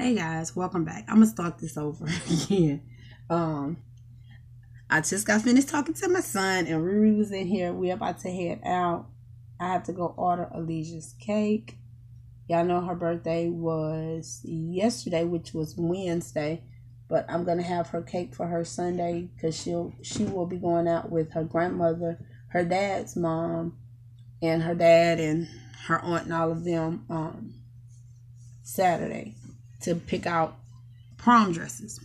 Hey guys, welcome back. I'm gonna start this over again. Um, I just got finished talking to my son, and Riri was in here. We're about to head out. I have to go order Alicia's cake. Y'all know her birthday was yesterday, which was Wednesday, but I'm gonna have her cake for her Sunday because she'll she will be going out with her grandmother, her dad's mom, and her dad and her aunt and all of them um Saturday to pick out prom dresses.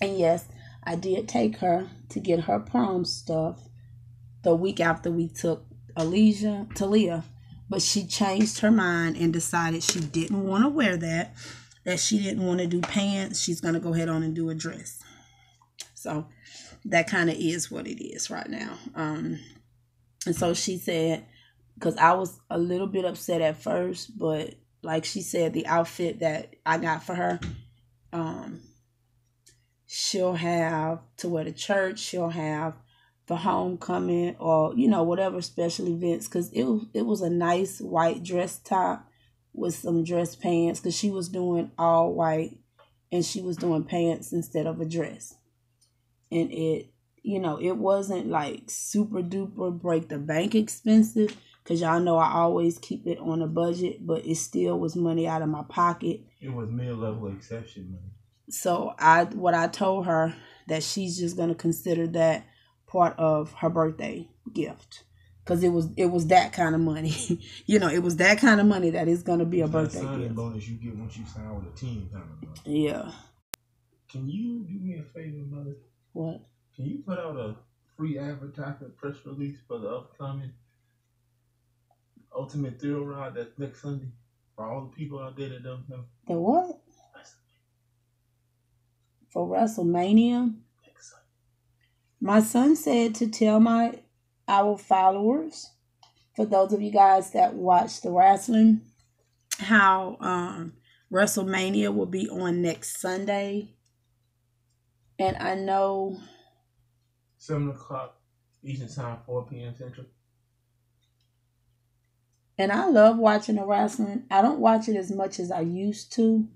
And yes, I did take her to get her prom stuff the week after we took Alicia Talia, but she changed her mind and decided she didn't want to wear that, that she didn't want to do pants. She's going to go ahead on and do a dress. So that kind of is what it is right now. Um, and so she said, because I was a little bit upset at first, but like she said, the outfit that I got for her, um, she'll have to wear to church. She'll have for homecoming or you know whatever special events because it it was a nice white dress top with some dress pants because she was doing all white and she was doing pants instead of a dress and it you know it wasn't like super duper break the bank expensive because y'all know i always keep it on a budget but it still was money out of my pocket it was meal level exception money so i what i told her that she's just going to consider that part of her birthday gift because it was it was that kind of money. you know, it was that kind of money that is gonna be a birthday gift. bonus you get once you sign with a team kind of money. Yeah. Can you do me a favor, mother? What? Can you put out a free advertisement press release for the upcoming Ultimate Thrill Ride that's next Sunday for all the people out there that don't know? The what? For WrestleMania? My son said to tell my our followers, for those of you guys that watch the wrestling, how um, WrestleMania will be on next Sunday. And I know seven o'clock Eastern time, four PM Central. And I love watching the wrestling. I don't watch it as much as I used to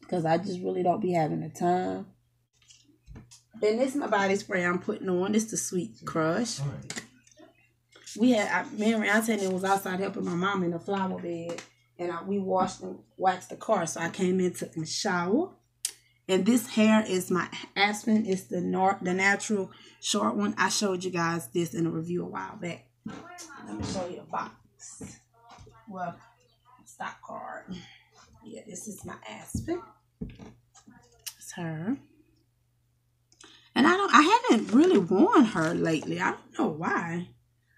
because I just really don't be having the time. And this is my body spray I'm putting on. This the Sweet Crush. We had I, me and Rihanna was outside helping my mom in the flower bed, and I, we washed and waxed the car. So I came in, took my shower, and this hair is my Aspen. It's the nor- the natural short one. I showed you guys this in a review a while back. Let me show you a box. Well, stock card. Yeah, this is my Aspen. It's her. And I don't I haven't really worn her lately. I don't know why.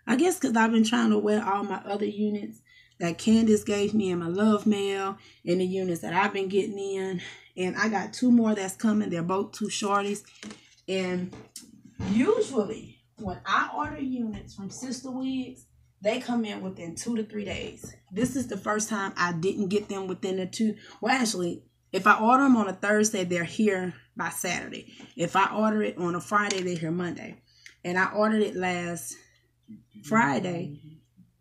I guess because I've been trying to wear all my other units that Candace gave me in my love mail and the units that I've been getting in. And I got two more that's coming. They're both two shorties. And usually when I order units from Sister Wigs, they come in within two to three days. This is the first time I didn't get them within the two. Well, actually, if I order them on a Thursday, they're here by Saturday. If I order it on a Friday, they're here Monday. And I ordered it last Friday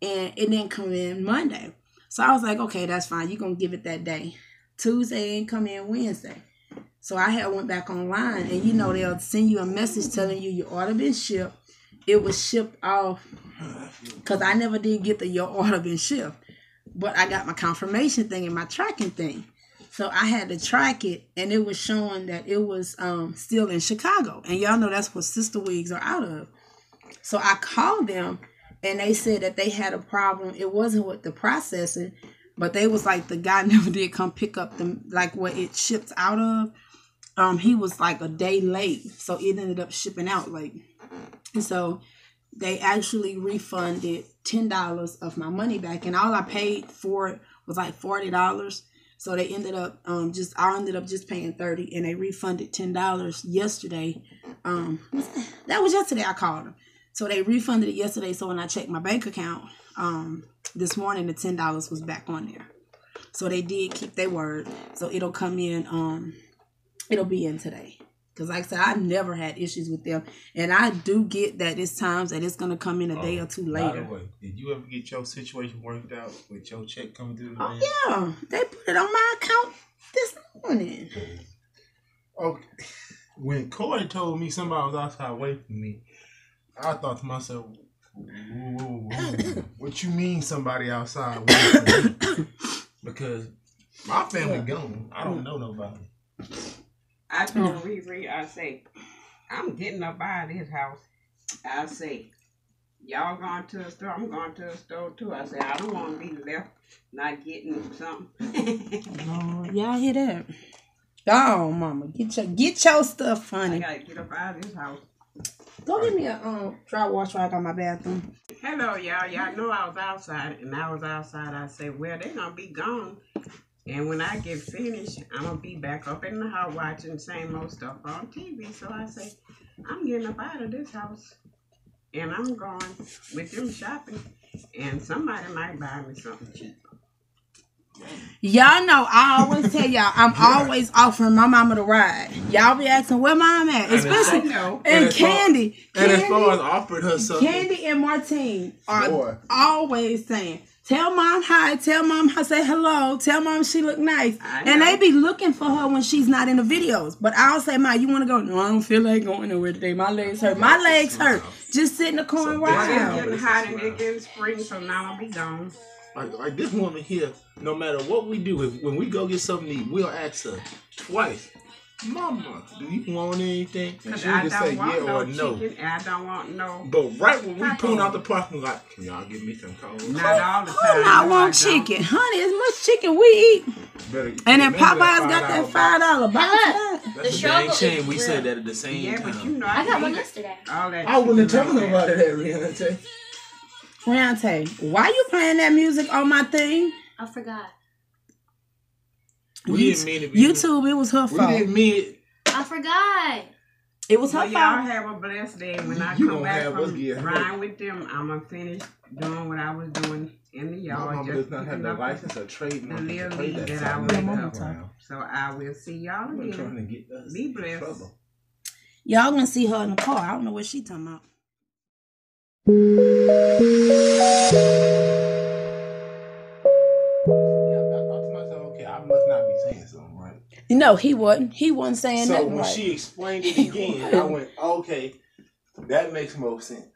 and it didn't come in Monday. So I was like, okay, that's fine. You're gonna give it that day. Tuesday ain't come in Wednesday. So I had went back online and you know they'll send you a message telling you your order been shipped. It was shipped off because I never did get the your order been shipped. But I got my confirmation thing and my tracking thing. So I had to track it, and it was showing that it was um, still in Chicago. And y'all know that's what Sister Wigs are out of. So I called them, and they said that they had a problem. It wasn't with the processing, but they was like the guy never did come pick up the like what it shipped out of. Um, he was like a day late, so it ended up shipping out late. And so they actually refunded ten dollars of my money back, and all I paid for it was like forty dollars. So they ended up um, just I ended up just paying thirty, and they refunded ten dollars yesterday. Um, that was yesterday. I called them, so they refunded it yesterday. So when I checked my bank account um, this morning, the ten dollars was back on there. So they did keep their word. So it'll come in. Um, it'll be in today. Because, like I said, I never had issues with them. And I do get that it's times that it's going to come in a day oh, or two later. By the way, did you ever get your situation worked out with your check coming through? Oh, yeah. They put it on my account this morning. Okay. When Corey told me somebody was outside waiting for me, I thought to myself, whoa, whoa, whoa. what you mean somebody outside waiting for me? Because my family gone. I don't know nobody. I told Riri, I say, I'm getting up out of this house. I say, y'all going to the store, I'm going to the store too. I say, I don't want to be left not getting something. Lord, y'all hear that? Oh, mama, get your get your stuff, I honey. gotta get up out of this house. Go get me a um dry wash rag on my bathroom. Hello, y'all. Y'all know I was outside, and I was outside. I said, well, they gonna be gone. And when I get finished, I'm gonna be back up in the house watching the same old stuff on TV. So I say, I'm getting up out of this house, and I'm going with them shopping, and somebody might buy me something cheap. Y'all know I always tell y'all I'm always offering my mama to ride. Y'all be asking where mom at, And it's- especially know. and, And as far- Candy. And as far as Candy, offered her something, Candy and Martine are Boy. always saying, "Tell mom hi, tell mom I say hello, tell mom she look nice," and they be looking for her when she's not in the videos. But I'll say, "Ma, you want to go? No, I don't feel like going nowhere today. My legs hurt. My legs hurt. Just sit in the corner and So watch Well, that's- out." it's getting hot and it's getting spring, so now I'll be gone. like, like this woman here, no matter what we do, if when we go get something to eat, we'll ask her twice, Mama, do you want anything? And she'll I just don't say want yeah no or no. chicken. I don't want no. But right when we Tacos. pull out the parking lot, can y'all give me some cold? Not all the Who time. not no, want I don't. chicken, honey? As much chicken we eat, Better, and then remember Popeyes got that $5 five box. Look. huh? The That's a struggle dang is shame we real. said that at the same Yeah, time. but you know, I got one yesterday. All that. I wouldn't have chicken told nobody that. that, Rihanna. Riante, why you playing that music on my thing? I forgot. We didn't mean to be. YouTube, it was her We fault. didn't mean it. I forgot. It was her Well, y'all have a blessed day. When I come back have us from get hurt. riding with them, I'm gonna finish doing what I was doing in the My yard. mama just does not have the license or trademark to little play league that that I song was in the mama. So I will see y'all I'm trying to again. get us Be blessed. trouble. Y'all gonna see her in the car. I don't know what she talking about. No, he wasn't. He wasn't saying so nothing when right. she explained it again, I went, okay, that makes more sense.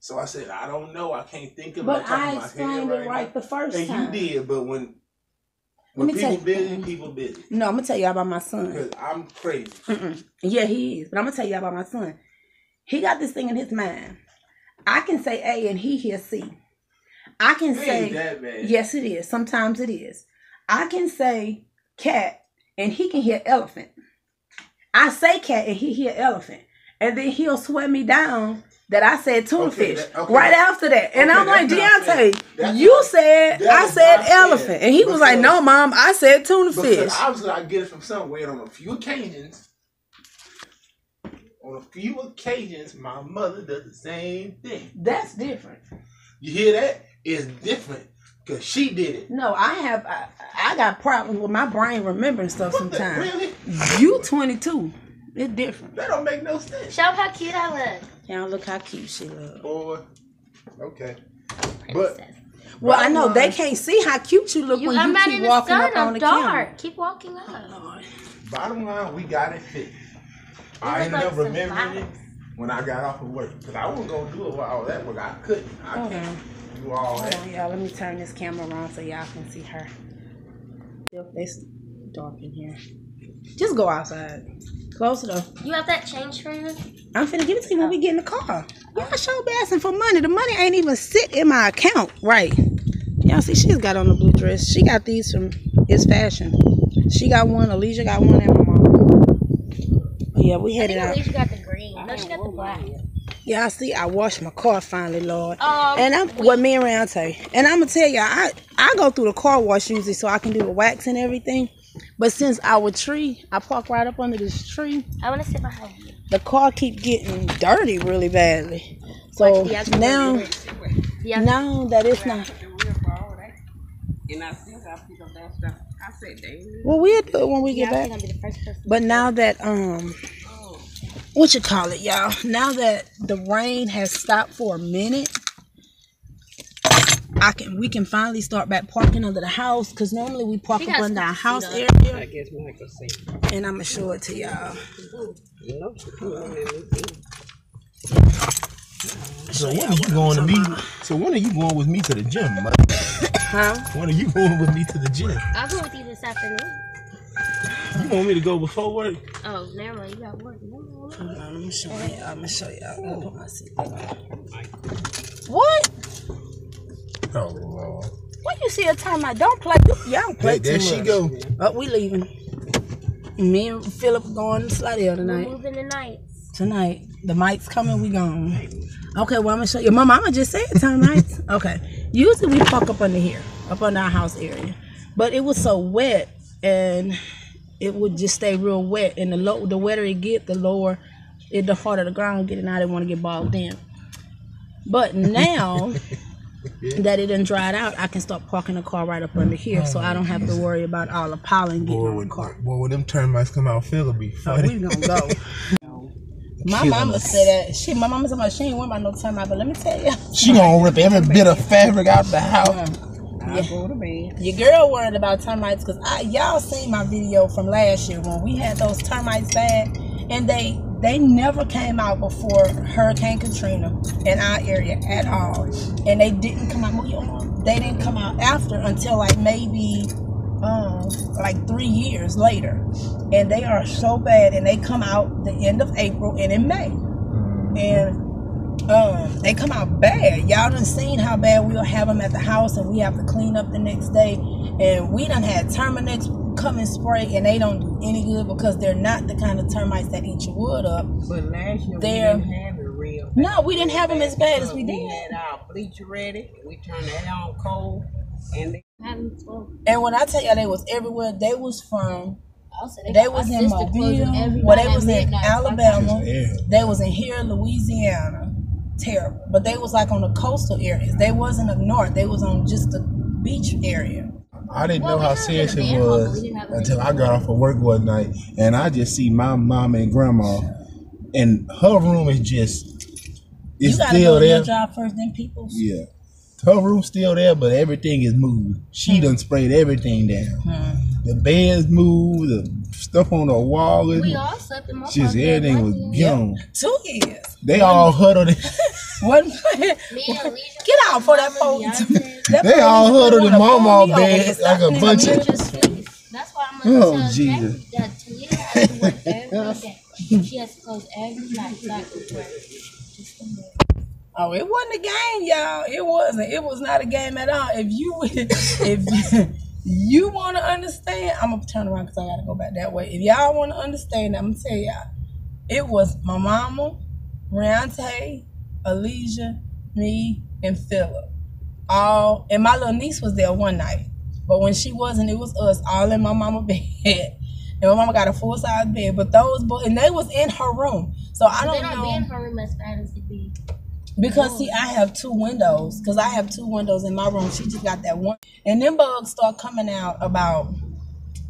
So I said, I don't know, I can't think of but it. top I explained right it right now. the first And time. you did, but when when me tell people busy, you- people busy. No, I'm gonna tell y'all about my son. Because I'm crazy. Mm-mm. Yeah, he is. But I'm gonna tell y'all about my son. He got this thing in his mind. I can say A and he hears C. I can It say ain't that bad. yes, it is. Sometimes it is. I can say cat and he can hear elephant. I say cat and he hear elephant, and then he'll swear me down that I said tuna Okay, fish that- okay. right after that. And Okay, I'm like, that's not fair. Deontay, you said I said elephant, and he was like, No, mom, I said tuna Because fish. obviously I get it from somewhere on a few occasions. On a few occasions, my mother does the same thing. That's different. You hear that? It's different because she did it. No, I have. I, I got problems with my brain remembering stuff What the- sometimes. Really? You 22. It's different. That don't make no sense. Show 'em how cute I look. Y'all look how cute she look. Boy. Okay. But Well, I Bottom know they can't see how cute you look You, when I'm you keep in walking sun. up on I'm the dark. camera. Keep walking up. Oh, Lord. bottom line, we got it fixed. I look ended like up remembering it when I got off of work. Because I wasn't going to do it while all that work. I couldn't. I Hold can't on. do all Hold that. on, y'all. Let me turn this camera around so y'all can see her. It's dark in here. Just go outside. Close it up. You have that change for me? I'm finna give it to you when we get in the car. Oh. Y'all show be asking for money. The money ain't even sit in my account. Right. Y'all see she's got on the blue dress. She got these from It's Fashion. She got one, Alicia got one, and my mom. Oh, yeah, we I headed think out. Alicia got the green. No, she got the black. Yeah, I see. I washed my car finally, Lord. Um, And I'm what me and Rante. And I'm gonna tell y'all, I I go through the car wash usually so I can do the wax and everything. But since our tree, I park right up under this tree. I want to sit behind you. The car keep getting dirty really badly. So Watch, Deontay now, gonna do it. Yeah. now that it's not. The wheel for all that. And I still got to pick up that stuff. I said, dang. Well, we'll do it when we get Deontay back. gonna be the first person. But now that um, what you call it, y'all? Now that the rain has stopped for a minute, I can we can finally start back parking under the house because normally we park She up under our house seat I area, guess Michael said, and I'm gonna show it to y'all. you know, she put on that new thing. So when are you going to me? So when are you going with me to the gym? Mike? Huh? When are you going with me to the gym? I'll go with you this afternoon. You want me to go before work? Oh, never mind. You got work. Never. Hold on, let me show you. I'm gonna show y'all. I'm gonna put my seatbelt on. What? Oh Lord. When you see a time I don't play, y'all don't play There, there too she much. go. Oh, we leaving. Me and Philip going to Slidell We're tonight. moving tonight. Tonight, the mic's coming. We gone. Okay, well I'm gonna show you. My mama just said time nights. Okay. Usually we park up under here, up under our house area, but it was so wet and it would just stay real wet. And the low, the wetter it get, the lower, it the harder the ground get, and I didn't want to get bogged in. But now that it done dried out, I can start parking the car right up under here, so I don't have to worry about all the pollen getting Boy, on the car. boy, when them termites come out, Phil will be So funny. we gonna go. My Killing mama us. said that. She, my mama said she ain't worried about no termite, but let me tell you, She gonna rip every bit of fabric out the house. I go to bed. your girl worried about termites because I y'all seen my video from last year when we had those termites bad, and they they never came out before Hurricane Katrina in our area at all, and they didn't come out. They didn't come out after until like maybe um like three years later, and they are so bad, and they come out the end of April and in May, and um, they come out bad. Y'all done seen how bad we'll have them at the house, and we have to clean up the next day. And we done had Terminix come and spray, and they don't do any good because they're not the kind of termites that eat your wood up. But last year There. we didn't have it real. No, we didn't have them as bad as we We did. We had our bleach ready. We turned that on cold, and they And when I tell y'all they was everywhere, they was from Also, they got was in sister Mobile, well they was in. Alabama, they was in here in Louisiana. Terrible, but they was like on the coastal areas. They wasn't up north. They was on just the beach area. I didn't Well, know how serious it was we didn't have a until I got off of work one night and I just see my mom and grandma, and her room is just you gotta still go to your there. job first, then people's. Yeah, her room's still there, but everything is moved. She done sprayed everything down. Hmm. The bed's moved, the stuff on the wall is We all slept in my just everything was one year. gone. Two years. They all huddled. One. Me. Get out for that Mama, phone. They all huddled in gonna mama pull me over bed like a bunch of- That's why I'm gonna Oh, tell Jesus. Jackie that Talia has to work every day. She has to close every night. So I work. Just a minute. Oh, it wasn't a game, y'all. It wasn't. It was not a game at all. If you if you want to understand, I'm gonna turn around because I gotta go back that way. If y'all want to understand, I'm gonna tell y'all. It was my mama, Riante, Alicia, me, and Philip. All and my little niece was there one night, but when she wasn't, it was us all in my mama bed. And my mama got a full size bed, but those boys and they was in her room. So I don't they don't know. be in her room as bad as it be. Because see, I have two windows. Because I have two windows in my room. She just got that one. And them bugs start coming out about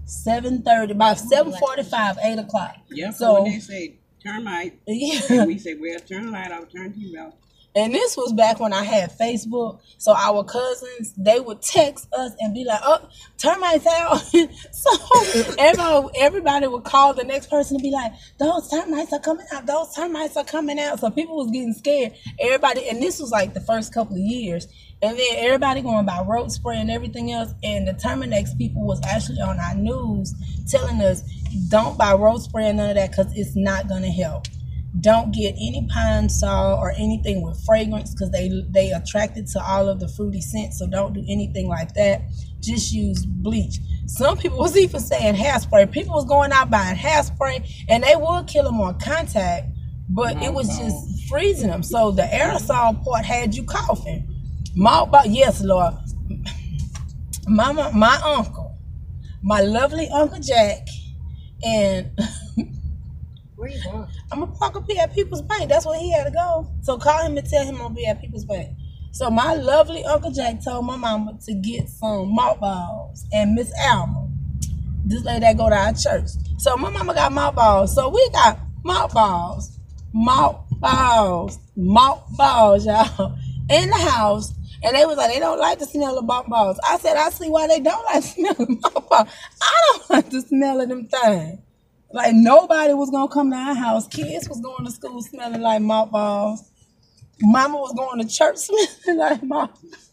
seven thirty, about seven forty five, eight o'clock. yeah. So So when they say termite, yeah. and we say, well, turn the light off, turn TV off. And this was back when I had Facebook. So our cousins, they would text us and be like, "Oh, termites out." so everybody, everybody would call the next person and be like, "Those termites are coming out. Those termites are coming out." So people was getting scared. Everybody, and this was like the first couple of years. And then everybody going by road spray and everything else. And the Terminix people was actually on our news telling us, "Don't buy road spray and none of that because it's not gonna help." Don't get any Pine-Sol or anything with fragrance because they they attracted to all of the fruity scents so don't do anything like that. Just use bleach. Some people was even saying hairspray. People was going out buying hairspray and they would kill them on contact but it was mm-hmm. just freezing them so the aerosol part had you coughing. Malt ball, yes lord. Mama my uncle my lovely uncle jack and Where you going? I'm gonna park up here at People's Bank. That's where he had to go. So call him and tell him I'll be at People's Bank. So my lovely Uncle Jack told my mama to get some malt balls and Miss Alma. This lady that go to our church. So my mama got malt balls. So we got malt balls, malt balls, malt balls, y'all, in the house. And they was like, they don't like the smell of malt balls. I said, I see why they don't like the smell of mothballs. I don't like the smell of them things. Like nobody was gonna come to our house. Kids was going to school smelling like mothballs. Mama was going to church smelling like mothballs.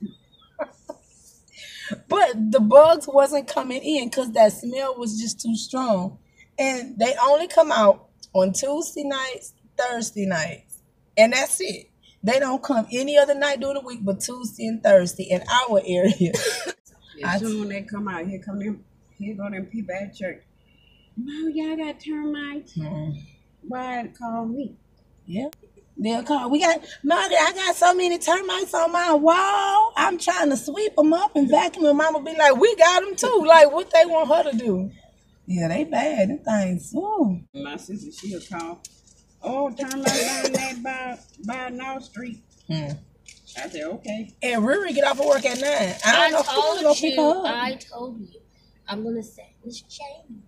but the bugs wasn't coming in because that smell was just too strong. And they only come out on Tuesday nights, Thursday nights. And that's it. They don't come any other night during the week but Tuesday and Thursday in our area. As soon when they come out, here come them, here go them people at church. Mom, y'all got termites? Mm. Why call me? Yeah. They'll call. We got, Margaret, I got so many termites on my wall. I'm trying to sweep them up and vacuum them. Mama be like, we got them too. Like, what they want her to do? Yeah, they bad. Them things. Ooh. My sister, she'll call. Oh, termites down there by, by North Street. Mm. I said, okay. And Riri get off of work at 9. I I, don't know who's told going to pick you. her up. I told you. I'm gonna set this change.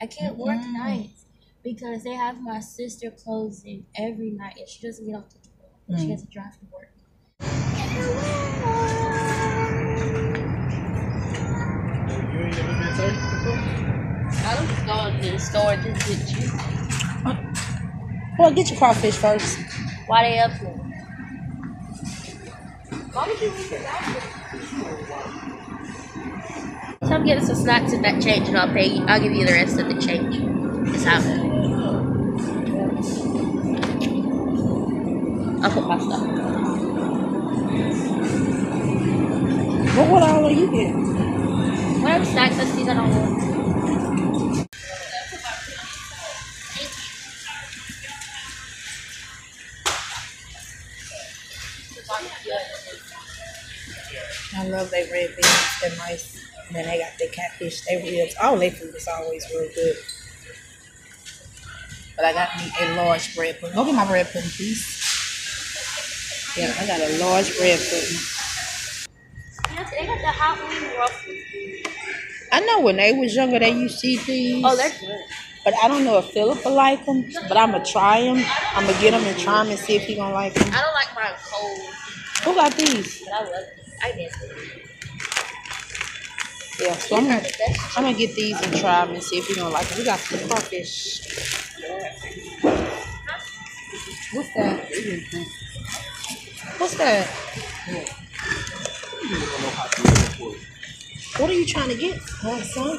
I can't work Mm-mm. nights because they have my sister closing every night, and she doesn't get off the twelve. And She Mm. has to drive to work. You ain't never been thirsty before? I don't just go to the store to get you. Well, get your crawfish first. Why they up here? Why would you leave it out there? Come get us some snacks and that change, and I'll pay you. I'll give you the rest of the change. It's out. I'll put my stuff. What all are you getting? Whatever snacks I see that I want. And then they got their catfish, their ribs. All their food is always real good. But I got me a large bread pudding. Go get my bread pudding, please. Yeah, I got a large bread pudding. Yeah, they got the hot wing ruffles. I know when they was younger, they used to eat these. Oh, they're good. But I don't know if Philip will like them. But I'm going to try them. I'm going to get them and try them and see if he going to like them. I don't like mine cold, Who got these? but I love them. I guess. Yeah, so I'm I'm gonna get these and try them and see if he gonna like them. We got some crawfish. What's that? What's that? What are you trying to get, huh, son?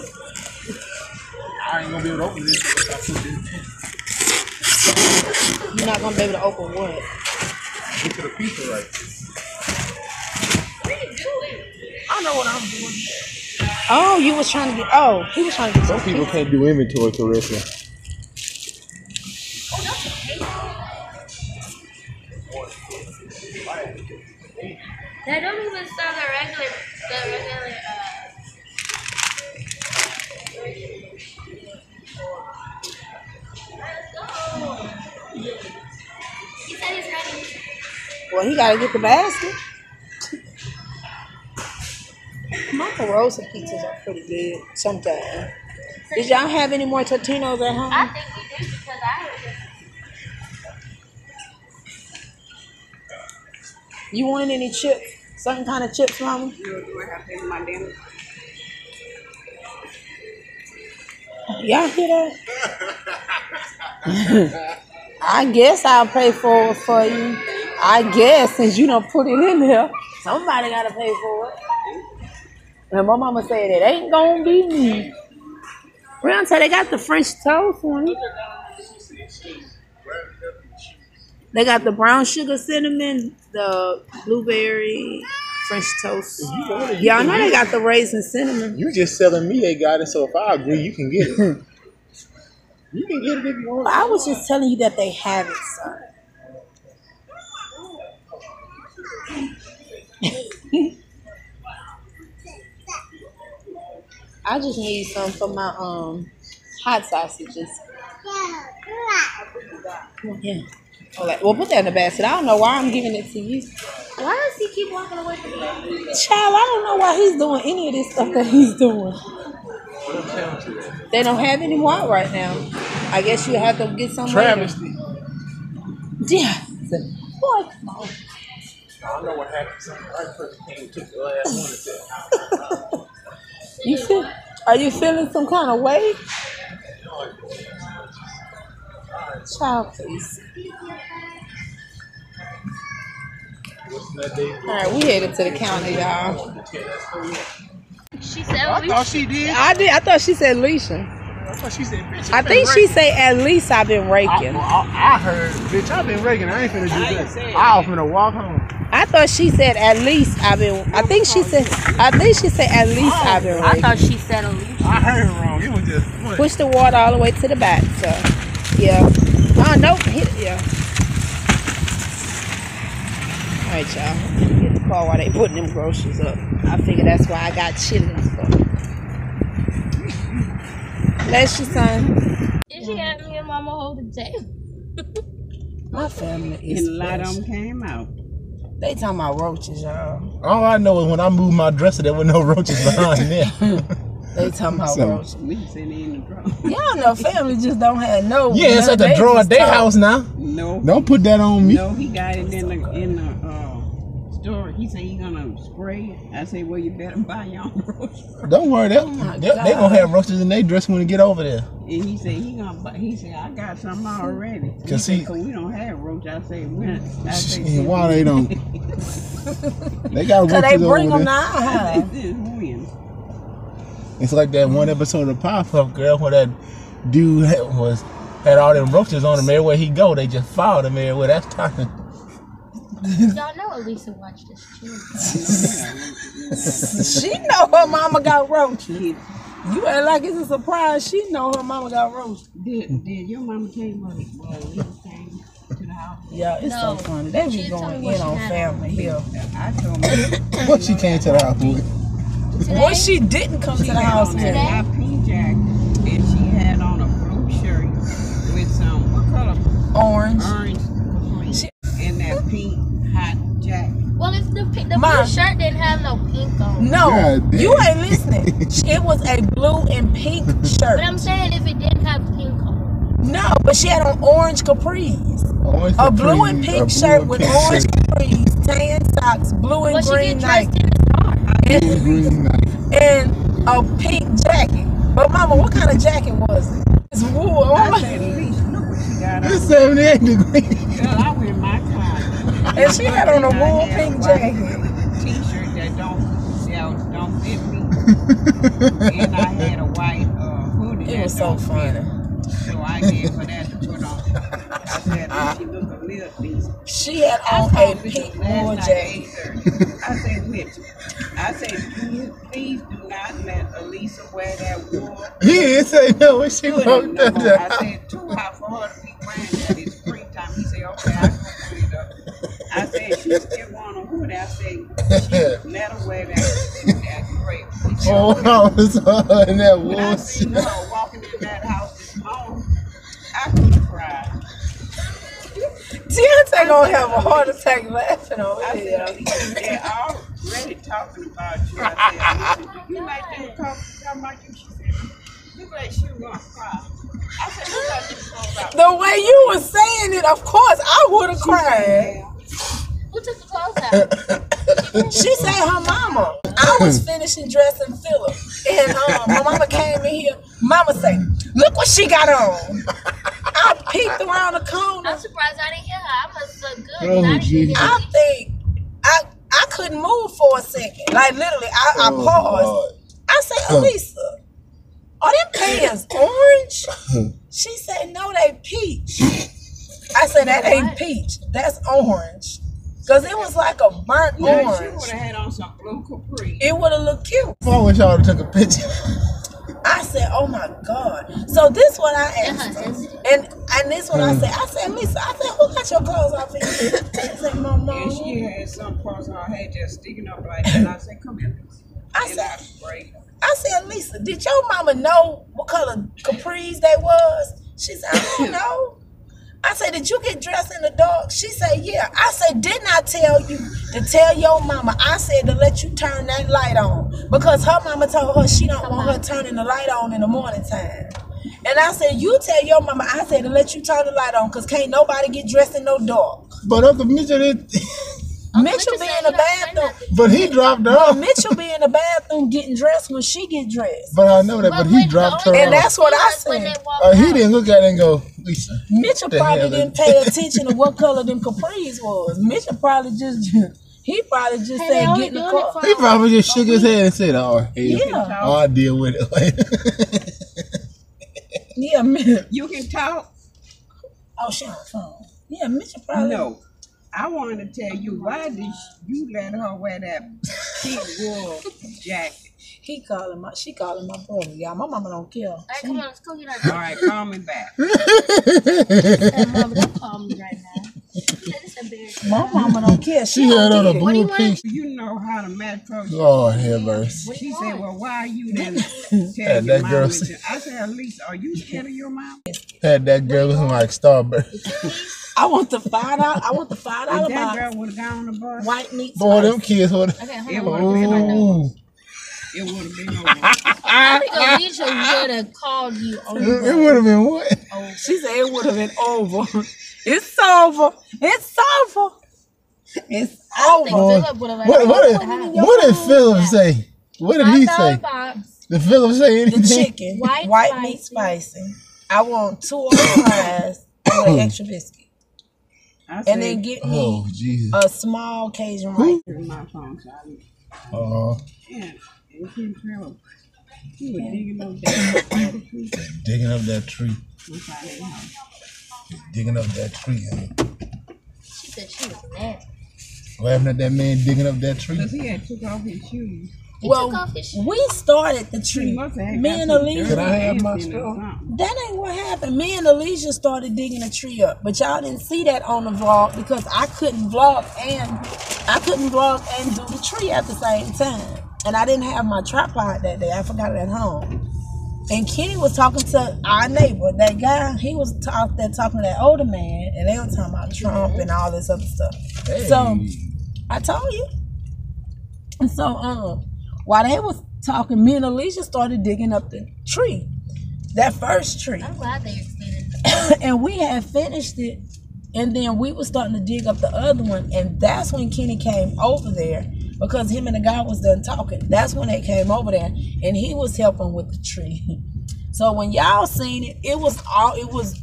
I ain't gonna be able to open this unless I put this You're not gonna be able to open what? Get to the pizza right. What are you doing? I know what I'm doing. Oh, you was trying to get. Oh, he was trying to get Some some people can't do inventory correctly. Oh. They don't even sell the regular, the regular, uh. Let's go. He said he's ready. Well, he gotta get the basket. Macarosa pizzas are pretty good sometimes. Did y'all have any more Totinos at home? I think we do because I was just. You wanted any chips? Certain kind of chips, mama? No, do I have to my dinner? Y'all hear that? I guess I'll pay for it for you. I guess since you don't put it in there, somebody gotta pay for it. And my mama said it ain't gonna be me. Say they got the French toast one. They got the brown sugar cinnamon, the blueberry French toast. Y'all know they got the raisin cinnamon. You just selling me they got it, so if I agree, you can get it. you can get it if you want. I was just telling you that they have it, son. I just need some for my um hot sausages. Come on, yeah. Oh, like, well, put that in the basket. I don't know why I'm giving it to you. Why does he keep walking away from me? Child, I don't know why he's doing any of this stuff that he's doing. They don't have any more right now. I guess you have to get some later. Travesty. Yeah. Boy, come on. I know what happened. Some white person came and took the last one and said, You feel? Are you feeling some kind of way? Child, please. what's that day? All right, we headed to the county, y'all. She said I thought she did. I did. I thought she said Leisha. I thought she said, bitch. I I've think been she raking. said at least I've been I, raking. well, I, I heard, bitch, I've been raking. I ain't finna do I that. said I was finna walk home. I thought she said at least I've been. I think she said. I think she said at least oh, I've been I thought she said at least. I heard her wrong. It was just, what? Push the water all the way to the back. So, yeah. Oh nope. Hit yeah. All right, y'all. Get the car while they putting them groceries up. I figure that's why I got chillings for. Bless you, son. Did she have me and mama hold the table? My family is. And a lot of them came out. They talking about roaches, y'all. All I know is when I moved my dresser, there were no roaches behind there. They talking about So- roaches. We sitting in the drawer. Y'all know family just don't have no. yeah, it's at the drawer just at their house now. No, Don't put that on me. no, he got it in the in the uh, store. He said he gonna spray it. I said, well, you better buy your own roach. Don't worry, they, oh my they, they God. gonna have roaches in their dress when they get over there. And he said he gonna buy. He said I got some already. He Cause said, he- Cause we don't have roach. I said when. I said And why they don't? They got Cause they bring over them there. to our house. This is when. It's like that one episode of Powerpuff Girl where that dude had, was had all them roaches on him everywhere he go. They just followed him everywhere. That's talking. Y'all know Elisa watched this too. She know her mama got roaches. Did, You act like it's a surprise. She know her mama got roaches. did, did your mama came uh, with well, to the house? Yeah, it's No. so funny. They be going in on family here. I told her. What she came to the house with? What she didn't come to the house on with. a high pink jacket, and she had on a blue shirt with some what color? Orange. Orange She- and that pink hot jacket. Well, if the the Ma. blue shirt didn't have no pink on. No, God you ain't listening. it was a blue and pink shirt. But I'm saying if it didn't have pink on. No, but she had on orange capris. Orange A blue and pink blue shirt and with pink orange shirt, capris, tan socks, blue and But she green get Nike, in the dark. blue and green and a pink jacket. But mama, what kind of jacket was it? It's wool. I oh, Mama. said, Lisa, look what she got on. It's 78 degrees. Girl, I wear my car. And she had on a wool had pink white jacket. T-shirt that don't that don't fit me, and I had a white uh, hoodie. It that was so don't fit. funny. So I gave her that to put on. I said, "Look, she look a little decent. She had on a pink wool jacket. I said, Mitch, I said, please, please do not let Elisa wear that wool. He didn't say no when she hoodie walked no up I said, too hot for her to be wearing that. It's springtime. He said, okay, I I said, she still want a hoodie. I said, let her wear that. That's great. Oh, "Okay." I was uh, in that When I seen her walking in that house this morning, I could have. Deontay gonna have a heart attack laughing over I here. said, "Lisa, they're already talking about you. I said, Lisa, you like them talking talking about you? She said, look like she was gonna cry. I said, look like she was gonna cry. The way you were saying it, of course, I would have cried. Yeah. Who took the clothes out? She said her mama. I was finishing dressing Philip, and um, my mama came in here. Mama say, "Look what she got on." I peeked around the corner. I'm surprised I didn't hear her. I must look good. Oh, I didn't hear I think I I couldn't move for a second. Like literally, I, I Oh, paused. Lord. I said, Elisa, are them pants orange? She said, no, they peach. I said, that ain't peach. That's orange. Because it was like a burnt Yeah, she orange. would have had on some blue capri. It would have looked cute. I wish y'all would have took a picture. I said, oh my God. So this what I asked her. And and this what I mm. said. I said, Lisa, I said, who got your clothes off here? She said, my mom." And mom. she had some parts of her head just sticking up like that. And I said, come here. Lisa." I And said, I. I said, Lisa, did your mama know what color capris they was? She said, I don't know. I said, did you get dressed in the dark? She said, yeah. I said, didn't I tell you to tell your mama? I said to let you turn that light on because her mama told her she don't want her turning the light on in the morning time. And I said, you tell your mama. I said to let you turn the light on because can't nobody get dressed in no dark. But Uncle Mitchell, it, Uncle Mitchell be in the he don't bathroom. But he dropped her But off. Mitchell be in the bathroom getting dressed when she get dressed. But I know that. But he dropped her only And off. that's what I said. Uh, he didn't look at it and go, Lisa. Mitchell probably didn't is- pay attention to what color them capris was. Mitchell probably just he probably just Hey, said get in the car. He probably just shook his head and said, "Oh, hell, Yeah. oh, I deal with it." Yeah, Mi- You can talk. oh she on the phone. Yeah, Mitchell probably No. I wanted to tell you why did you let her wear that pink wool jacket? He calling my she calling my brother. Y'all, my mama don't care. All right, come on, let's go get All our right, call me back. Hey, mama, don't call me right now. That's embarrassing. My mama don't care. She, She had on a care. You blue want? piece. You know how to match clothes. Lord have mercy. She you said, "Well, why are you then tell Had your that girl I said, "Elise, are you scared of your mom?" Had that girl looking like Starburst. I want the five dollar. I want the five If dollar that girl would have gone on the bus, White meat. Boy, them kids would. Okay, It would've been over. It would have been over. I think Alicia would have called you on it, it would have been what? She said it would have been over. It's over. It's over. It's I think over. Philip would have What? What did, what did Philip say? What did he say? box. Did Philip say The chicken, White white, meat spicy. I want two of fries with an extra biscuit, I and then get me Oh Jesus! a small Cajun rice. "Here's my phone, so I didn't- Oh, Yeah, and Kim Trevor, he was digging up that tree digging up that tree. inside their. Digging up that tree. Huh? She said she was mad. Laughing at that man digging up that tree. Cause he had took off his shoes. He Well, took off his shoes. we started the tree. must have had Me and Alicia. dirty I have my pants in it or straw? something. That ain't what happened. Me and Alicia started digging the tree up, but y'all didn't see that on the vlog because I couldn't vlog and I couldn't vlog and do the tree at the same time, and I didn't have my tripod that day. I forgot it at home. And Kenny was talking to our neighbor, that guy. He was out there talking to that older man, and they were talking about Trump and all this other stuff. Hey. So I told you. And so, um, while they was talking, me and Alicia started digging up the tree, that first tree. I'm glad they extended. and we had finished it and then we were starting to dig up the other one and that's when kenny came over there because him and the guy was done talking. That's when they came over there and he was helping with the tree. So when y'all seen it it was all it was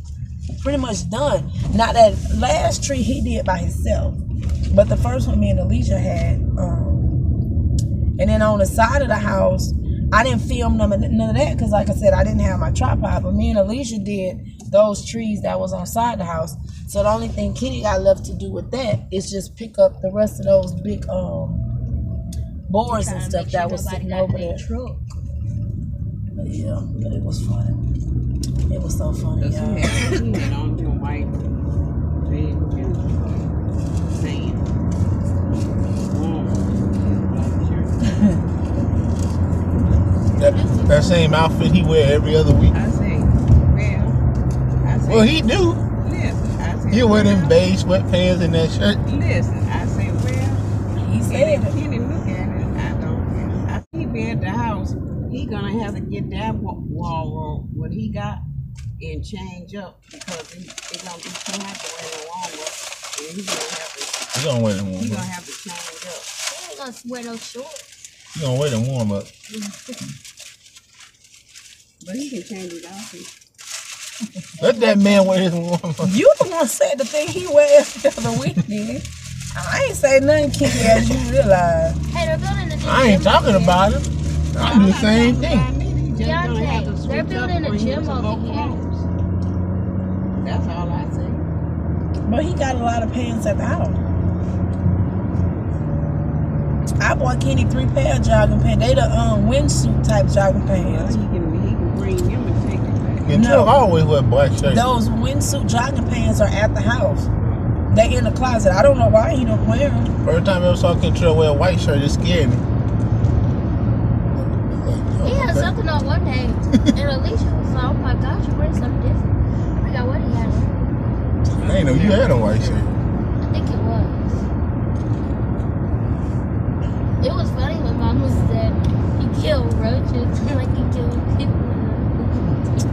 pretty much done. Now that last tree he did by himself but the first one me and alicia had um and then on the side of the house, I didn't film none of, none of that because, like I said, I didn't have my tripod. But me and Alicia did those trees that was on side the house. So the only thing Kitty got left to do with that is just pick up the rest of those big um boards and stuff make sure that was sitting over there. truck. But yeah, but it was fun. It was so funny, Cause he y'all. That, that same outfit he wear every other week. I say, well, I say, Well, he do. listen, I say, He wear them well, beige sweatpants and that shirt. Listen, I say, well, He and said if it. Kenny look at it, I don't care. I think he be at the house, he gonna have to get that wa- wall what he got, and change up because he, it gonna be too hot to wear the wall roll, and he gonna have to, He gonna wear them he gonna have to change up. He ain't gonna wear no shorts. He gonna wear them warm up. But he can change it out. Let that man wear his warm up. You the one said the thing he wears the other week, did. I ain't say nothing, Kenny, as you realize. Hey, they're building a new I ain't talking over about him. I do the same thing. Deontay, they're building a gym over here. That's all I say. But he got a lot of pants at the house. I bought Kenny three pair of jogging pants. They the um windsuit type jogging Well, pants. he can, he can bring them and take it back. And No. Trev always wear black shirts. Those windsuit jogging pants are at the house. They in the closet. I don't know why he don't wear them. First time I ever saw Kentrell wear a white shirt, it scared me. He had something on one day, and Alicia was like, "Oh my gosh, you're wearing something different." I forgot what he had. on. I ain't know you had a white shirt. kill roaches like you kill kittens.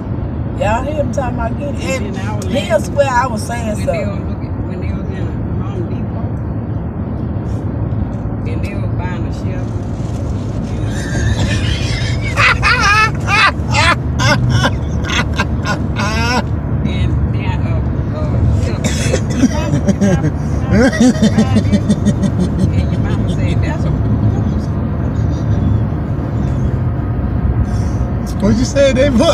Y'all hear him talking about it? He and here's where I was saying when something. They look at, when they was in Home Depot, and they were buying a shovel. and that, uh, a you What you say, they boy?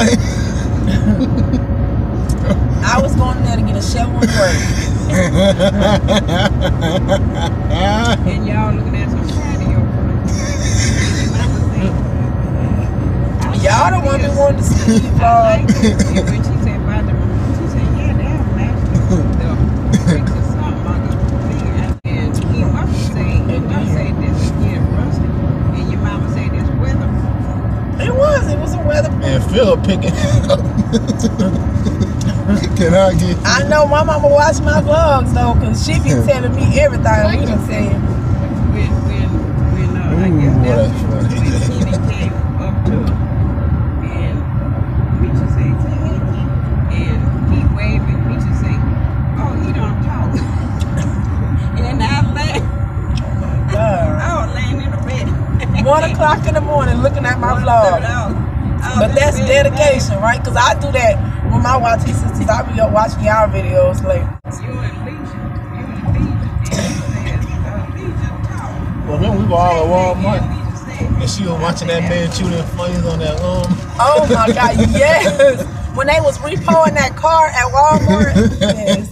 I was going there to get a shovel and work. and y'all looking at some patio furniture. And your mama said, Y'all don't want me wanting to see you I like uh, it. And when she said about the, she said, yeah, they have matched the bricks or something on the thing. And he must say, he must say this is getting rusty. And your mama said this weather. It was. It was a weather. picking. Can I get? I know my mama watch my vlogs though, cause she be telling me everything we done said. When, when, when, uh, I Ooh, guess that's that's when Kenny came up to her. And Misha said, say, hey, And he waved and Misha said, oh, he don't talk. and I laughed. Uh, I was laying in the bed. one o'clock in the morning looking at my vlog. But that's dedication, right? Cause I do that with my YT sisters. I be up watching y'all videos like You and Leisha, you and Leisha, and he said, Leisha talk. Well, remember we were all at Yeah, Walmart, and she was watching that man shooting flames on that um. Oh my god, yes. When they was repoing that car at Walmart, yes.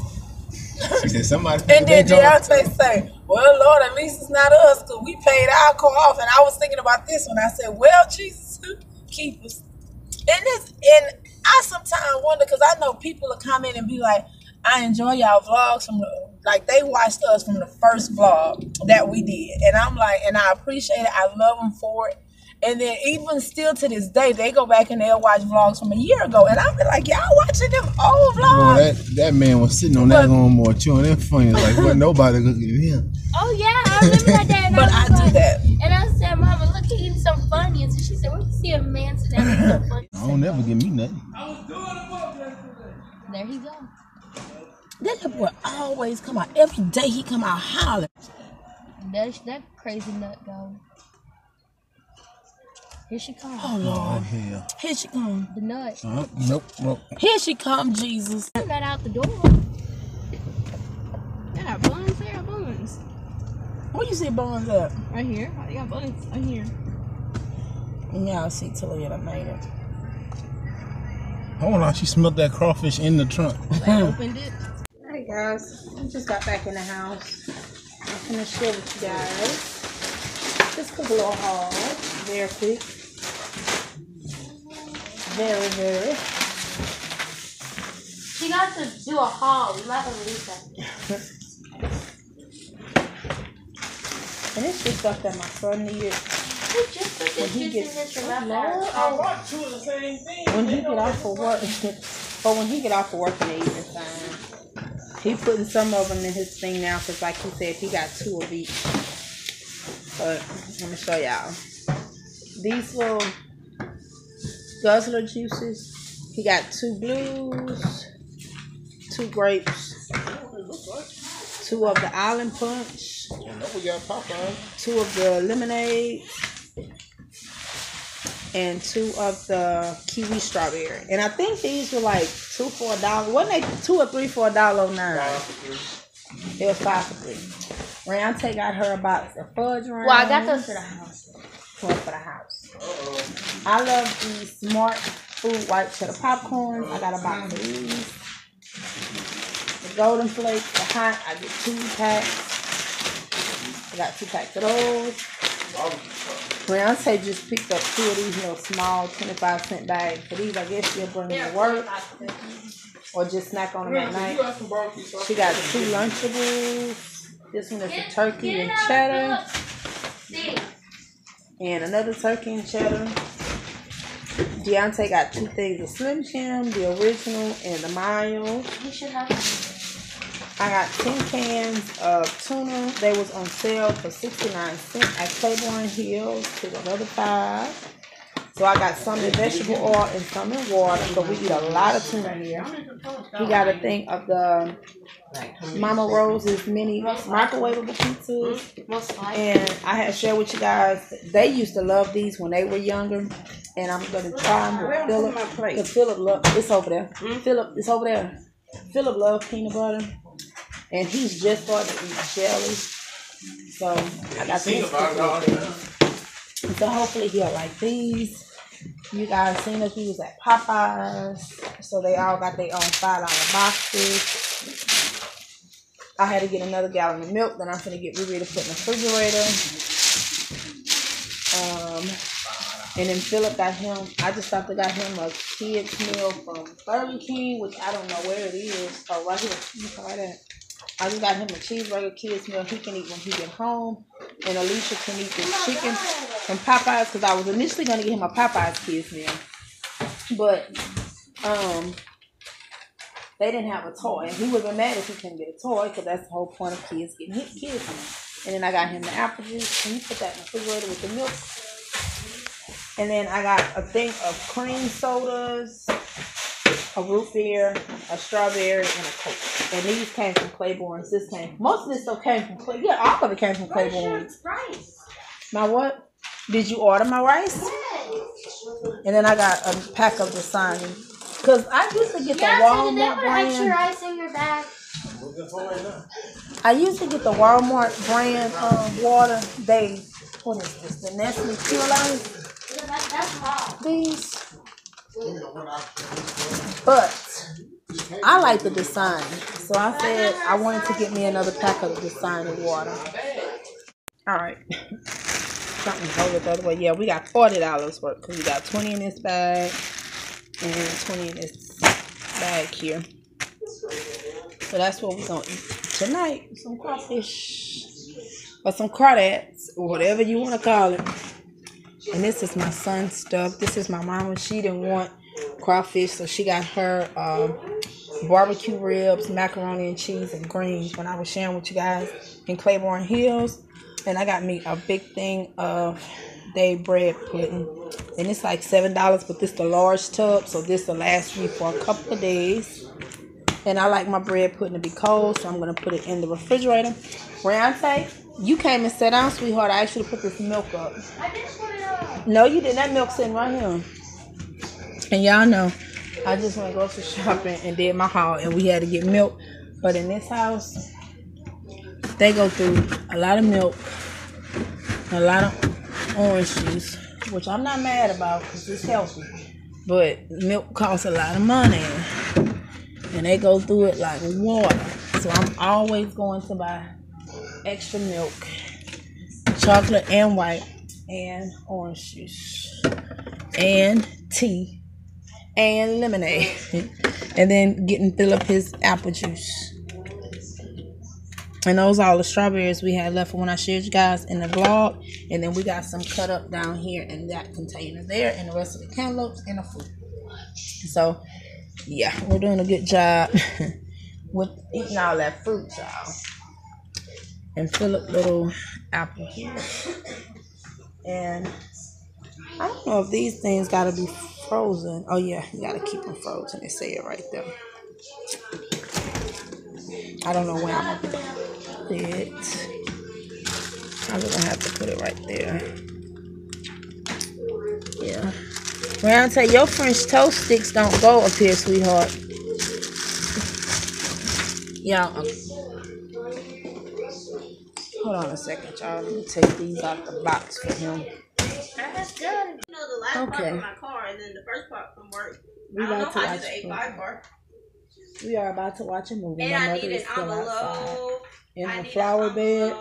She said somebody. And then they Deontay say, Well Lord, at least it's not us, cause we paid our car off. And I was thinking about this when I said, Well, Jesus, keep us. And this and I sometimes wonder because I know people will come in and be like, I enjoy y'all vlogs from the like they watched us from the first vlog that we did. And I'm like, and I appreciate it. I love them for it. And then even still to this day, they go back and they'll watch vlogs from a year ago. And I'll be like, y'all watching them old Boy, vlogs? that, that man was sitting on that But- lawnmower chewing them flames like what nobody could at him. Oh yeah, I remember that. And But I, I was do like, that. And I said, Mama, look, he eating some funny," And she said, Where you see a man sit down and eat some Funyuns? I don't never give me nothing. There he go. That little boy always come out. Every day he come out hollering. That that crazy nut go. Here she comes. Oh Oh Lord. hell. Here she come. The nut. Uh, nope, nope. Here she come, Jesus. Not out the door. Yeah, buns. There are buns. Where you see Bones at? Right here. I got buns right here. And y'all see Talia made it. Hold on, she smelled that crawfish in the trunk. I opened it. Hey guys, I just got back in the house. I'm gonna share with you guys. Just a little haul. Very quick. Very, very. She got to do a haul. We might want to leave that. And it's just stuff that my son needed. We just put When he juice gets- in this from after. bought two of the same thing. When he get off of work, but when he get off of work in the evening time, he putting some of them in his thing now because, like he said, he got two of each. But let me show y'all. These little guzzler juices. He got two blues, two grapes, two of the island punch, I know we got Popeye. two of the lemonade, and two of the kiwi strawberry. And I think these were like two for a dollar. Wasn't they two or three for a dollar nine? It was five for three. Rayante got her a box of fudge rounds. Well, I got those for the house. One for the house. I love these Smartfood white cheddar popcorn. I got a box of these. The golden flakes, the hot, I get two packs. I got two packs of those. Beyonce just picked up two of these little small 25 cent bags. For these, I guess she'll bring them to work or just snack on them at night. She got two Lunchables. This one is a turkey and cheddar. And another turkey and cheddar. Deontay got two things of Slim Jim, the original and the mild. He should have. I got 10 cans of tuna. They was on sale for 69 cents at Claiborne Hills. Took another five. So I got some in vegetable oil and some in water. So we eat a lot of tuna here. He got a thing of the Mama Rosa's mini microwavable pizzas. And I had shared with you guys, they used to love these when they were younger. And I'm gonna try them with Philip. Cause Philip love it's over there. Mm-hmm. Philip, it's over there. Philip love peanut butter. And he's just started to eat jelly. So I got these. about it all the time. So hopefully he'll like these. You guys seen us, we was at Popeyes. So they all got their own five dollar boxes. I had to get another gallon of milk, then I'm gonna get Ruby to put in the refrigerator. Um and then Philip got him I just stopped and got him a kid's meal from Burger King, which I don't know where it is. Oh right here. Look right there. I just got him a cheeseburger kids meal he can eat when he get home. And Alicia can eat the chicken from Popeyes because I was initially gonna get him a Popeyes kids meal. But um they didn't have a toy. And he would have been mad if he couldn't get a toy because that's the whole point of kids getting hit kids meal. And then I got him the apple juice and he put that in the refrigerator with the milk. And then I got a thing of cream sodas, a root beer, a strawberry, and a coke. And these came from Claiborne's. This came. Most of this stuff came from Clay. Yeah, all of it came from Claiborne's. My what? Did you order my rice? And then I got a pack of the sign. Cause I used to get the Yeah, so did they Walmart extra brand. rice in your bag? I used to get the Walmart brand um, water. They what is this? The Nestle Pure Life. Yeah, that, that's hot. These, but I like the Dasani, so I said I wanted to get me another pack of the design water. All right, something hold it the other way. Yeah, we got forty dollars worth because we got twenty in this bag and twenty in this bag here. So that's what we're gonna eat tonight. Some crawfish or some crawdads or whatever you want to call it. And this is my son's stuff. This is my mama. She didn't want crawfish, so she got her um, barbecue ribs, macaroni and cheese, and greens when I was sharing with you guys in Claiborne Hills. And I got me a big thing of day bread pudding. And it's like $7, but this the large tub, so this will last me for a couple of days. And I like my bread pudding to be cold, so I'm gonna put it in the refrigerator. Round Rante, you came and sat down, sweetheart. I asked you to put this milk up. I just put it up. No, you didn't. That milk's sitting right here. And y'all know, I just went grocery shopping and did my haul, and we had to get milk. But in this house, they go through a lot of milk, a lot of orange juice, which I'm not mad about because it's healthy. But milk costs a lot of money, and they go through it like water. So I'm always going to buy extra milk, chocolate and white, and orange juice, and tea, and lemonade, and then getting up his apple juice. And those are all the strawberries we had left when I shared you guys in the vlog. And then we got some cut up down here in that container there, and the rest of the cantaloupes and the fruit. So, yeah, we're doing a good job with eating all that fruit, y'all. And Philip little apple here. And I don't know if these things gotta be frozen. Oh yeah, you gotta keep them frozen. They say it right there. I don't know where I'm gonna put it. I'm gonna have to put it right there. Yeah. Well, your French toast sticks don't go up here, sweetheart. Yeah. okay. Hold on a second, y'all. Let me take these out the box for him. That's good. You know the last part Okay. from my car and then the first part from work. We I don't know about to watch the a A5 movie. part. We are about to watch a movie. And My I mother need is an still outside envelope. in I the flower bed.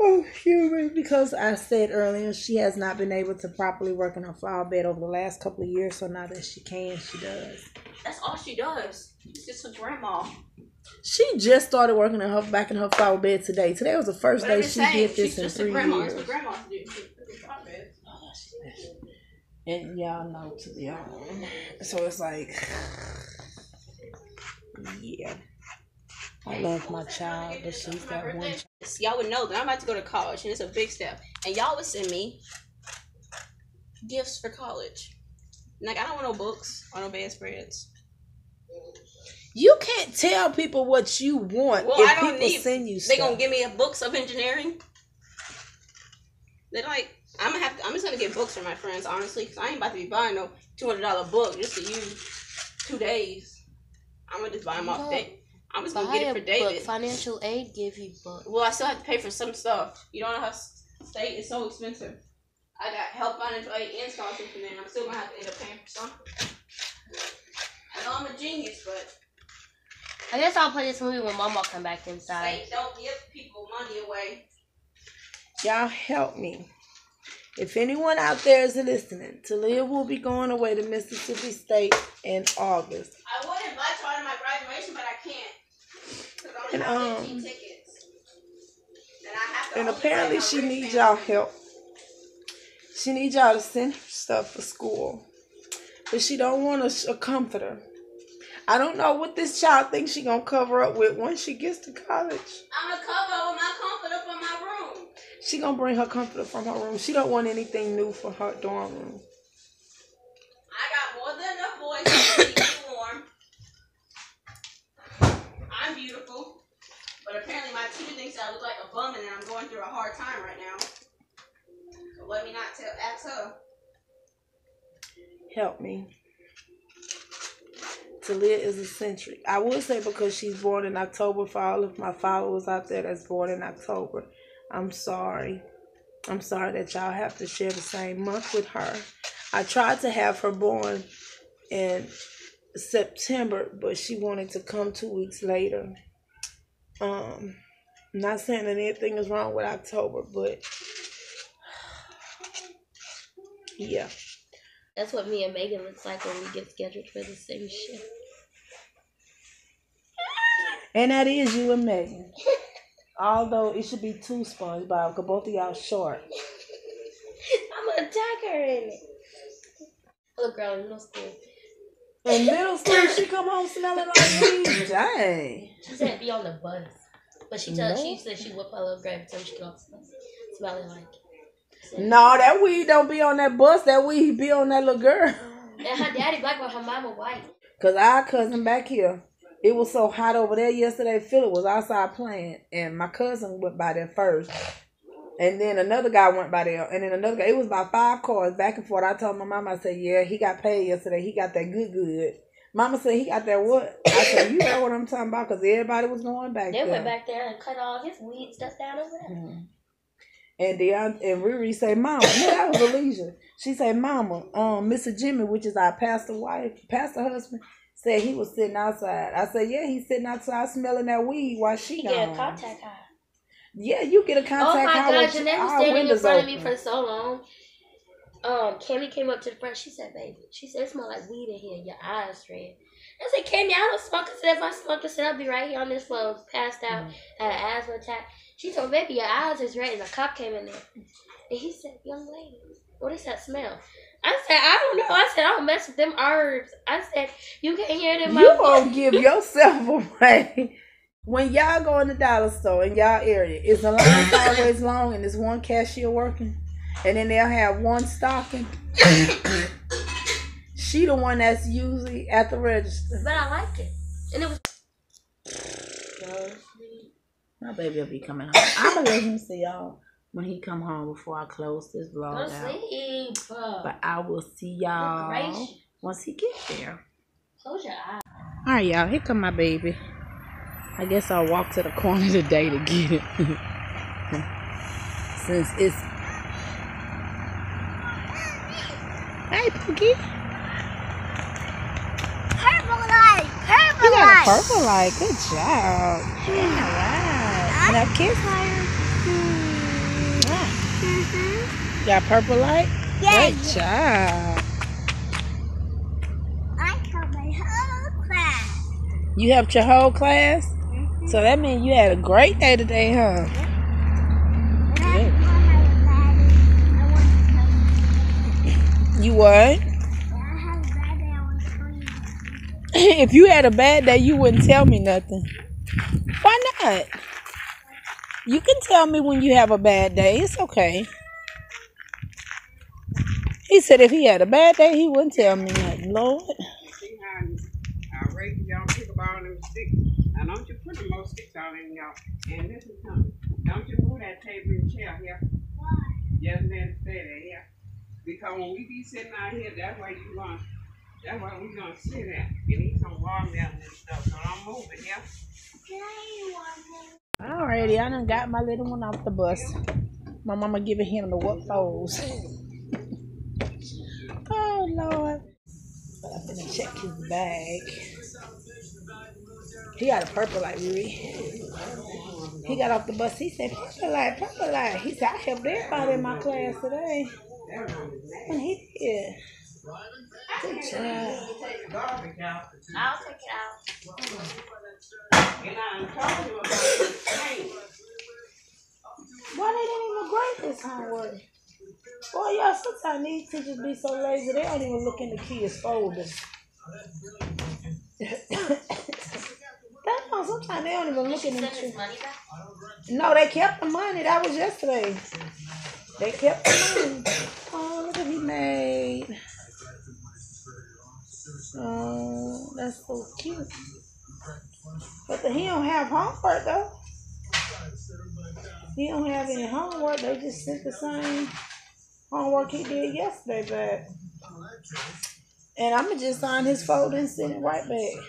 Oh, excuse me, because I said earlier she has not been able to properly work in her flower bed over the last couple of years. So now that she can, she does. That's all she does. She's just a grandma. She just started working in her back in her flower bed today. Today was the first day she saying, did this in three years. It's what grandmas do. She- she got it. And y'all know to the own. So it's like, yeah. I love my child, but she's got one. child. Y'all would know that I'm about to go to college, and it's a big step. And y'all would send me gifts for college. Like I don't want no books or no bedspreads. You can't tell people what you want Well, if I don't people need. send you They stuff. gonna give me a books of engineering. They're like, I'm gonna have. To, I'm just gonna get books for my friends, honestly, because I ain't about to be buying no two hundred dollar book just to use two days. I'm gonna just buy them off day. I'm just gonna get it for a book. David. Financial aid give you book. Well, I still have to pay for some stuff. You don't know how state is so expensive. I got help financial aid and scholarship from there. I'm still gonna have to end up paying for something. I know I'm a genius, but I guess I'll play this movie when Mama come back inside. state don't give people money away. Y'all help me. If anyone out there is listening, Talia will be going away to Mississippi State in August. I would invite y'all to my graduation, but I can't. 'Cause I only And, have um, tickets. And have And apparently she needs y'all help. She needs y'all to send her stuff for school. But she don't want a, a comforter. I don't know what this child thinks she gonna cover up with once she gets to college. I'm gonna cover with my comforter from my room. She gonna bring her comforter from her room. She don't want anything new for her dorm room. I got more than enough boys to keep me warm. I'm beautiful. But apparently my teacher thinks I look like a bum and I'm going through a hard time right now. So let me not tell ask her. Help me. Talia is eccentric. I would say because she's born in October for all of my followers out there that's born in October. I'm sorry. I'm sorry that y'all have to share the same month with her. I tried to have her born in September, but she wanted to come two weeks later. Um, I'm not saying that anything is wrong with October, but yeah. That's what me and Megan looks like when we get scheduled for the same shift. And that is you and Megan. Although it should be two SpongeBob, because both of y'all short. I'm gonna tag her in it. Little girl in middle school. In middle school, she come home smelling like weed. Dang. She said be on the bus. But she told No. she said she whip her little every time she get off the bus. Smelling like No, that weed don't be on that bus. That weed be on that little girl. And her daddy black but her mama white. Cause our cousin back here, it was so hot over there yesterday. Philip was outside playing, and my cousin went by there first, and then another guy went by there, and then another guy. It was about five cars back and forth. I told my mama, I said, "Yeah, he got paid yesterday. He got that good, good." Mama said he got that what? I said, "You know what I'm talking about?" Cause everybody was going back They there. went back there and cut all his weed stuff down over there. Mhm. And Deon and Riri say, Mama, no, that was Alicia. She said, Mama, um, Mr. Jimmy, which is our pastor wife, pastor husband, said he was sitting outside. I said, Yeah, he's sitting outside smelling that weed while she gone. get contact high. Yeah, you get a contact Oh my high gosh, they was standing in front of me for so long. Um, Cammy came up to the front. She said, "Baby," she said, "It smell like weed in here. Your eyes red." I said, "Cammy, I don't smoke." I said, "If I smoked, I said I'll be right here on this floor, passed out, Mm. had an asthma attack." She told, "Baby, your eyes is red." And a cop came in there, and he said, "Young lady, what is that smell?" I said, "I don't know." I said, "I don't mess with them herbs." I said, "You can't hear them." You won't give yourself away. When y'all go in the dollar store in y'all area, is the line always long and there's one cashier working? And then they'll have one stocking. she the one that's usually at the register. But I like it, and it was. My baby will be coming home. I'm gonna let him see y'all when he come home before I close this vlog to out. sleep. But I will see y'all once he gets there. Close your eyes. All right, y'all. Here come my baby. I guess I'll walk to the corner today to get it. Since it's. Hey, Pookie. Purple light. Purple light. You got a light. purple light. Good job. Yeah, right. Now kiss her. Mm-hmm. Got purple light? Yeah, Good job. I told my whole class. You helped your whole class? Mhm. So that means you had a great day today, huh? And Good. told my daddy I want to tell you. You what? I have a bad day. I want to tell you. if you had a bad day, you wouldn't tell me nothing. Why not? You can tell me when you have a bad day. It's okay. He said if he had a bad day, he wouldn't tell me nothing. Lord. See how I raise y'all pick up all them sticks. Now don't you put the most sticks out in y'all. And this is something. Don't you move that table and chair here. Just let it stay there, yeah. Because when we be sitting out here, that's where you going that's where we gonna sit at. And he some watermelon and stuff, so I'm moving, yeah? Alrighty, I done got my little one off the bus. My mama giving him the what foes. oh Lord. But I'm gonna check his bag. He got a purple light, Riri. He got off the bus. He said, purple light, purple light. He said, I helped everybody in my class today. And he did. Good job. Garbage out. I'll take it out. And I told him about thing. Why they didn't even grade this homework? Boy, y'all, sometimes these teachers be so lazy, they don't even look in the kids' folders. That's why sometimes they don't even look in the them. his money back. No, they kept the money. That was yesterday. They kept the money. Oh, look what he made. Oh, that's so cute. But the, he don't have homework though. He don't have any homework. They just sent the same homework he did yesterday back. And I'ma just sign his folder and send it right back.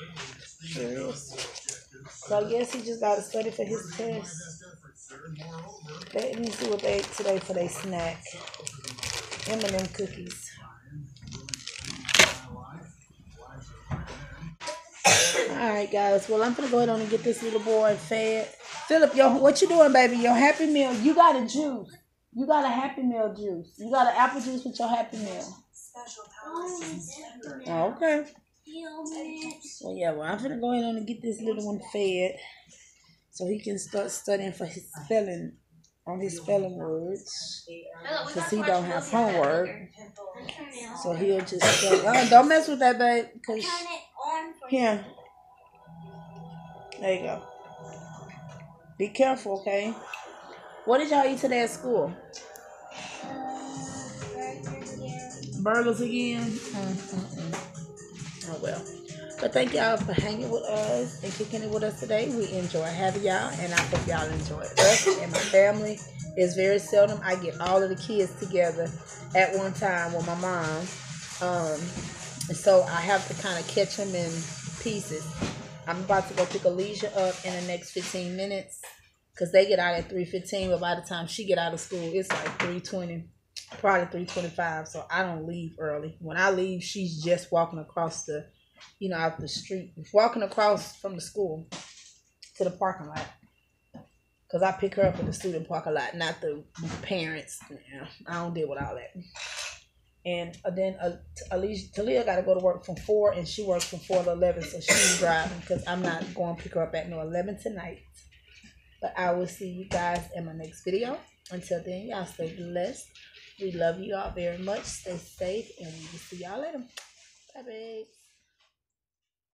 So I guess he just gotta study for his test. Let me see what they ate today for their snack. M&M cookies. Alright guys, well I'm gonna go ahead on and get this little boy fed. Philip, yo, what you doing, baby? Your happy meal. You got a juice. You got a happy meal juice. You got an apple juice with your happy meal. Oh, okay. Well, yeah, well, I'm gonna go ahead on and get this little one fed so he can start studying for his spelling on his spelling words. Because he don't have homework. So he'll just say, oh, don't mess with that, babe. Cause here, there you go. Be careful, okay? What did y'all eat today at school? Burgers again? Mm-mm-mm. Oh well. But thank y'all for hanging with us and kicking it with us today. We enjoy having y'all, and I hope y'all enjoy us and my family. It's very seldom I get all of the kids together at one time with my mom. Um, and so I have to kind of catch them in pieces. I'm about to go pick Alicia up in the next 15 minutes because they get out at 3.15, but by the time she get out of school, it's like 3.20, probably 3.25, so I don't leave early. When I leave, she's just walking across the, you know, out the street, walking across from the school to the parking lot. Because I pick her up at the student parking lot, not the parents. I don't deal with all that. And uh, then uh, Alicia, Talia got to go to work from 4, and she works from 4 to 11, so she's driving because I'm not going to pick her up at no 11 tonight. But I will see you guys in my next video. Until then, y'all stay blessed. We love you all very much. Stay safe, and we will see y'all later. Bye, babes.